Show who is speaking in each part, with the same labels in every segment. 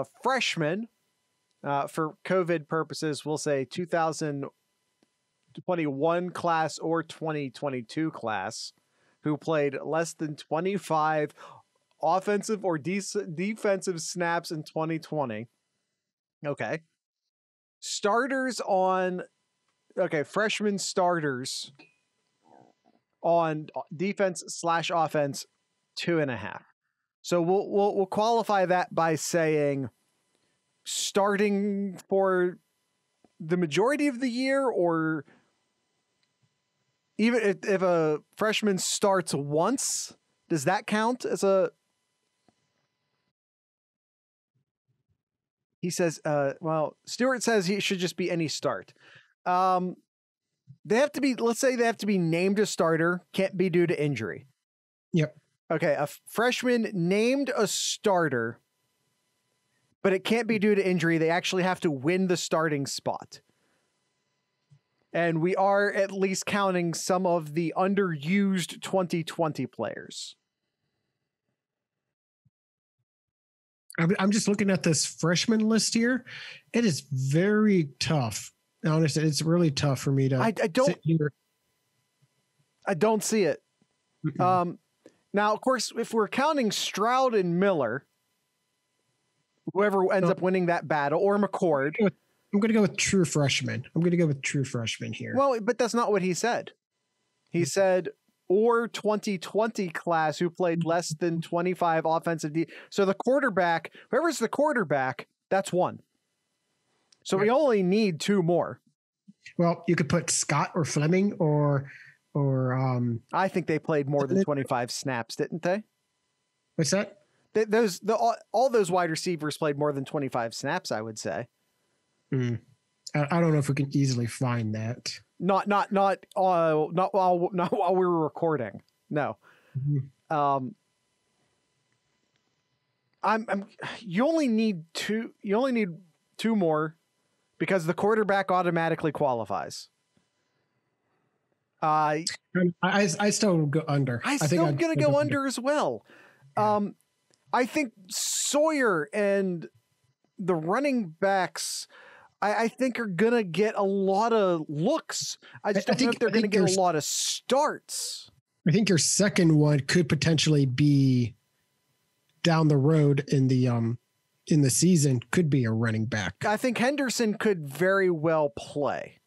Speaker 1: a freshman, uh, for COVID purposes, we'll say 2021 class or 2022 class, who played less than 25 offensive or de- defensive snaps in 2020. Okay. Starters on, okay, freshman starters on defense slash offense, two and a half. So we'll, we'll, we'll qualify that by saying starting for the majority of the year or even if, if a freshman starts once, does that count as a he says uh well stewart says he should just be any start um they have to be let's say they have to be named a starter can't be due to injury
Speaker 2: Yep.
Speaker 1: Okay a freshman named a starter but it can't be due to injury they actually have to win the starting spot and we are at least counting some of the underused 2020 players
Speaker 2: I'm, I'm just looking at this freshman list here. It is very tough. Honestly, it's really tough for me to.
Speaker 1: I, I don't
Speaker 2: sit here.
Speaker 1: I don't see it.
Speaker 2: Mm-mm.
Speaker 1: Um, now, of course, if we're counting Stroud and Miller, whoever ends up winning that battle, or McCord,
Speaker 2: I'm going to go with true freshman. I'm going to go with true freshman here.
Speaker 1: well, but that's not what he said. He mm-hmm. said, or 2020 class who played mm-hmm. less than 25 offensive. De- so the quarterback, whoever's the quarterback, that's one. So we only need two more.
Speaker 2: Well, you could put Scott or Fleming or or um
Speaker 1: I think they played more than 25 snaps, didn't they?
Speaker 2: what's that?
Speaker 1: Th- those the all, all those wide receivers played more than 25 snaps, I would say.
Speaker 2: Hmm. I, I don't know if we can easily find that.
Speaker 1: not not not uh not while not while we were recording no
Speaker 2: Mhm.
Speaker 1: um i'm i'm you only need two you only need two more because the quarterback automatically qualifies uh
Speaker 2: I, I, I still go under.
Speaker 1: i
Speaker 2: think
Speaker 1: still
Speaker 2: I'd
Speaker 1: gonna
Speaker 2: still
Speaker 1: go under as well
Speaker 2: Yeah.
Speaker 1: um i think sawyer and the running backs I, I think are gonna get a lot of looks. I just
Speaker 2: I
Speaker 1: don't know
Speaker 2: think-
Speaker 1: if they're
Speaker 2: I
Speaker 1: gonna get a lot of starts.
Speaker 2: I think your second one could potentially be down the road in the um in the season could be a running back.
Speaker 1: I think Henderson could very well play.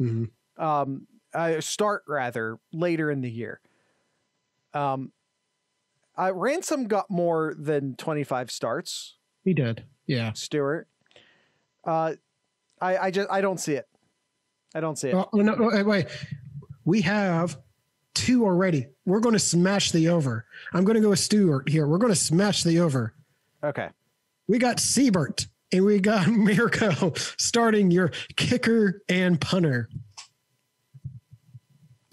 Speaker 2: Mhm.
Speaker 1: Um, uh, start rather later in the year. Um, uh, Ransom got more than twenty five starts.
Speaker 2: He did. Yeah.
Speaker 1: Stewart. Uh, I I just I don't see it. I don't see it.
Speaker 2: Oh, no, no, wait, wait. We have two already. We're going to smash the over. I'm going to go with Stewart here. We're going to smash the over.
Speaker 1: Okay.
Speaker 2: We got Seibert and we got Mirco starting your kicker and punter.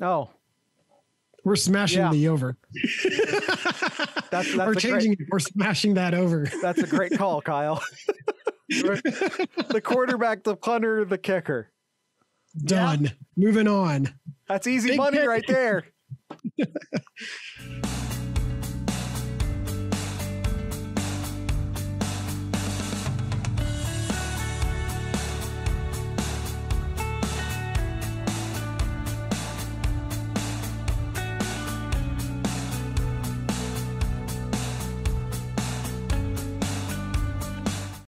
Speaker 1: Oh,
Speaker 2: We're smashing
Speaker 1: Yeah.
Speaker 2: the over.
Speaker 1: that's that's
Speaker 2: We're
Speaker 1: a
Speaker 2: changing it. We're smashing that over.
Speaker 1: that's a great call, Kyle. the quarterback, the punter, the kicker.
Speaker 2: Done. Moving on.
Speaker 1: That's easy
Speaker 2: Big
Speaker 1: money
Speaker 2: pick.
Speaker 1: right there.